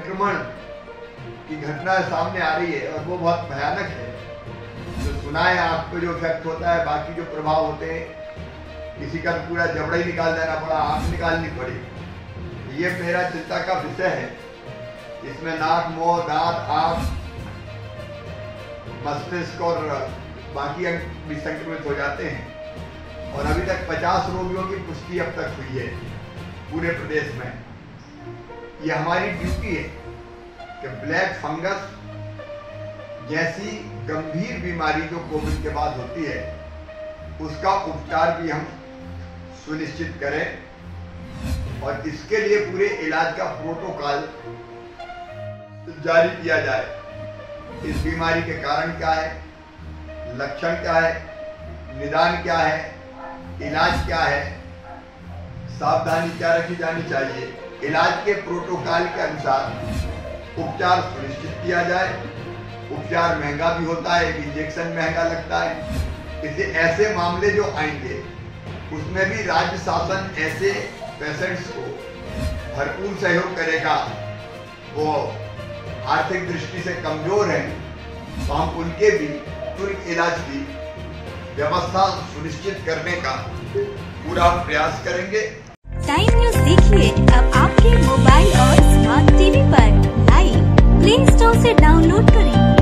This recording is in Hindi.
की घटना सामने आ रही है और वो बहुत भयानक है। जो सुना है आपको जो इफ़ेक्ट होता है, बाकी जो प्रभाव होते हैं, किसी का तो पूरा जबड़ा ही निकाल देना पड़ा, आँख निकालनी पड़ी। ये मेरा चिंता का विषय है। इसमें नाक, मुँह, दांत आँख मस्तिष्क और बाकी अंग भी संक्रमित हो जाते हैं। और अभी तक 50 रोगियों की पुष्टि अब तक हुई है पूरे प्रदेश में। ये हमारी ड्यूटी है कि ब्लैक फंगस जैसी गंभीर बीमारी जो कोविड के बाद होती है, उसका उपचार भी हम सुनिश्चित करें और इसके लिए पूरे इलाज का प्रोटोकॉल जारी किया जाए। इस बीमारी के कारण क्या है, लक्षण क्या है, निदान क्या है, इलाज क्या है, सावधानी क्या रखी जानी चाहिए। इलाज के प्रोटोकॉल के अनुसार उपचार सुनिश्चित किया जाए। उपचार महँगा भी होता है, इंजेक्शन महँगा लगता है। इसलिए ऐसे मामले जो आएँगे, उसमें भी राज्य शासन ऐसे पेशेंट्स को भरपूर सहयोग करेगा। वो आर्थिक दृष्टि से कमज़ोर हैं तो हम उनके भी तुरंत इलाज की व्यवस्था सुनिश्चित करने का पूरा प्रयास करेंगे। टाइम न्यूज़ देखिए अब आपके मोबाइल और स्मार्ट टीवी पर। लाइव प्ले स्टोर से डाउनलोड करें।